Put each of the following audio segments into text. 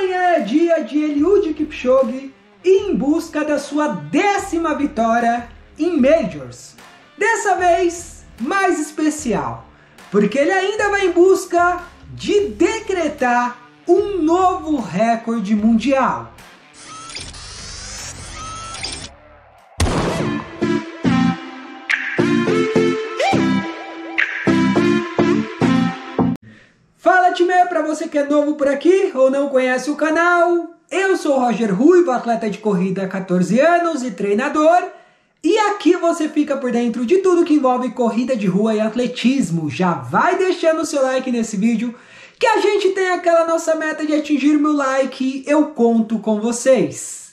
Amanhã é dia de Eliud Kipchoge em busca da sua décima vitória em Majors. Dessa vez, mais especial, porque ele ainda vai em busca de decretar um novo recorde mundial. Para você que é novo por aqui ou não conhece o canal, eu sou Roger Ruivo, atleta de corrida há 14 anos e treinador, e aqui você fica por dentro de tudo que envolve corrida de rua e atletismo. Já vai deixando o seu like nesse vídeo, que a gente tem aquela nossa meta de atingir mil like, eu conto com vocês.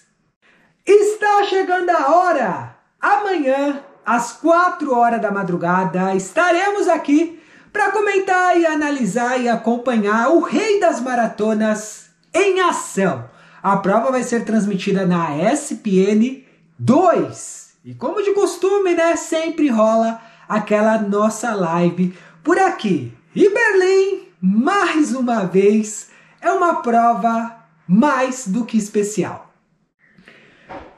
Está chegando a hora! Amanhã, às 4 horas da madrugada, estaremos aqui para comentar e analisar e acompanhar o Rei das Maratonas em ação. A prova vai ser transmitida na SPN 2. E como de costume, né, sempre rola aquela nossa live por aqui. E Berlim, mais uma vez, é uma prova mais do que especial.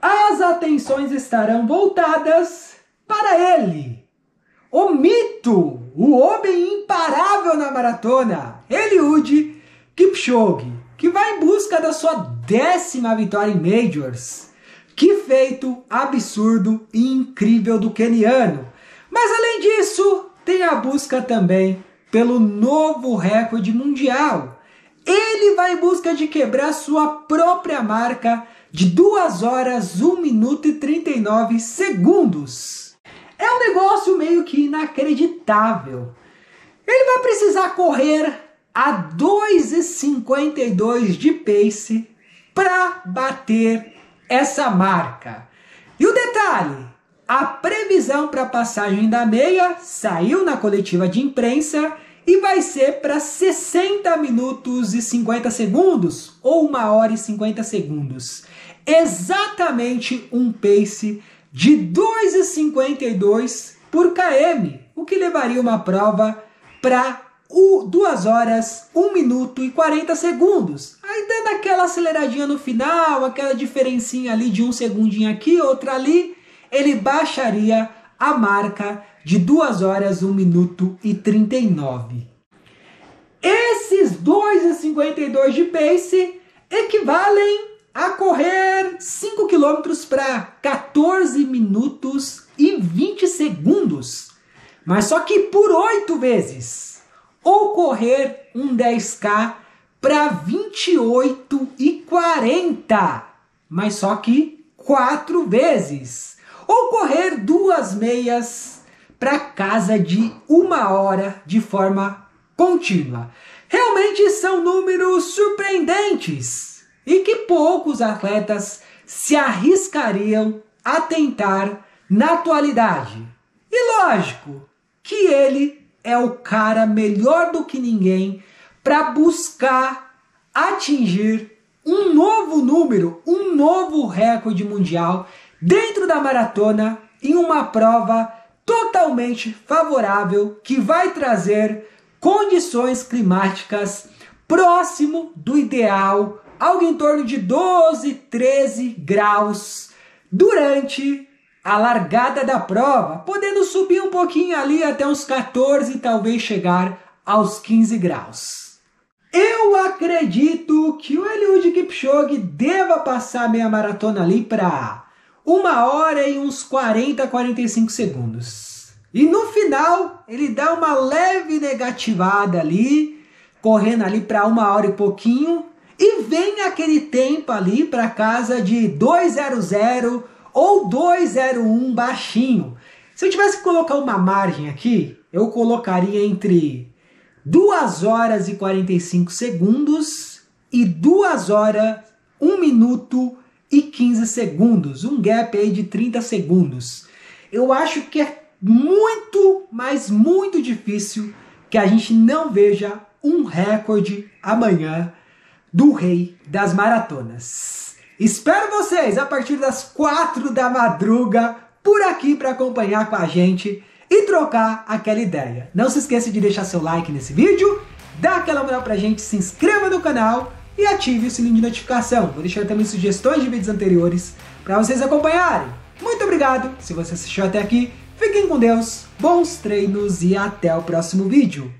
As atenções estarão voltadas para ele, o mito, o homem imparável na maratona, Eliud Kipchoge, que vai em busca da sua décima vitória em Majors. Que feito absurdo e incrível do keniano. Mas além disso, tem a busca também pelo novo recorde mundial. Ele vai em busca de quebrar sua própria marca de 2 horas, 1 minuto e 39 segundos. É um negócio meio que inacreditável. Ele vai precisar correr a 2,52 de pace para bater essa marca. E o detalhe, a previsão para a passagem da meia saiu na coletiva de imprensa e vai ser para 60 minutos e 50 segundos ou 1 hora e 50 segundos. Exatamente um pace de 2,52 por km, o que levaria uma prova para 2 horas, 1 minuto e 40 segundos. Aí dando aquela aceleradinha no final, aquela diferencinha ali de um segundinho aqui, outra ali, ele baixaria a marca de 2 horas, 1 minuto e 39. Esses 2,52 de pace equivalem a correr 5 km para 14 minutos e 20 segundos. Mas só que por 8 vezes. Ou correr um 10K para 28 e 40. Mas só que 4 vezes. Ou correr duas meias para casa de uma hora de forma contínua. Realmente são números surpreendentes e que poucos atletas se arriscariam a tentar na atualidade. E lógico que ele é o cara melhor do que ninguém para buscar atingir um novo número, um novo recorde mundial dentro da maratona em uma prova totalmente favorável que vai trazer condições climáticas próximo do ideal algo em torno de 12, 13 graus durante a largada da prova, podendo subir um pouquinho ali até uns 14 e talvez chegar aos 15 graus. Eu acredito que o Eliud Kipchoge deva passar a meia maratona ali para uma hora e uns 40, 45 segundos. E no final ele dá uma leve negativada ali, correndo ali para uma hora e pouquinho, e vem aquele tempo ali para casa de 200 ou 201 baixinho. Se eu tivesse que colocar uma margem aqui, eu colocaria entre 2 horas e 45 segundos e 2 horas, 1 minuto e 15 segundos. Um gap aí de 30 segundos. Eu acho que é muito, mas muito difícil que a gente não veja um recorde amanhã do rei das maratonas. Espero vocês a partir das quatro da madruga por aqui para acompanhar com a gente e trocar aquela ideia. Não se esqueça de deixar seu like nesse vídeo, dá aquela moral pra gente, se inscreva no canal e ative o sininho de notificação. Vou deixar também sugestões de vídeos anteriores para vocês acompanharem. Muito obrigado se você assistiu até aqui. Fiquem com Deus, bons treinos e até o próximo vídeo.